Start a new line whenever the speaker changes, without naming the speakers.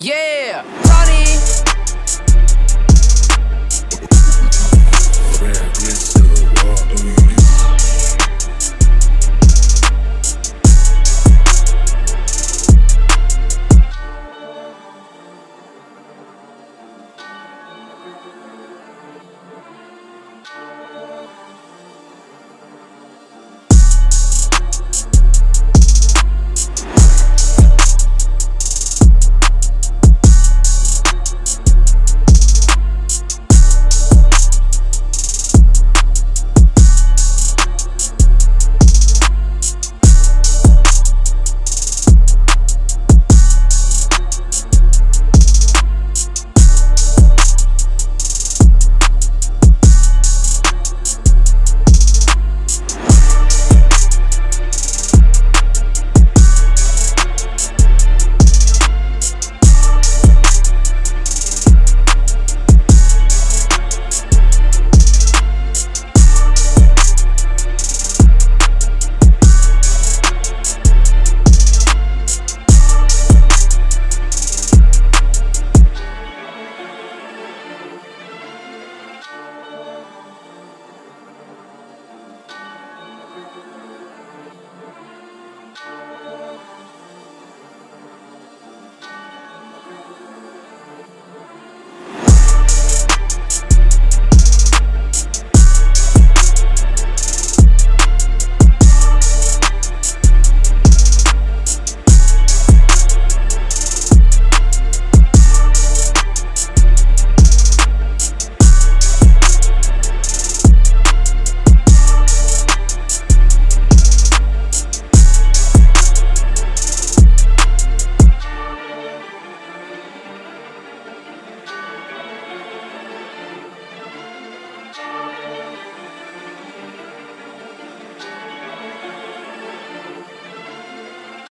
Yeah!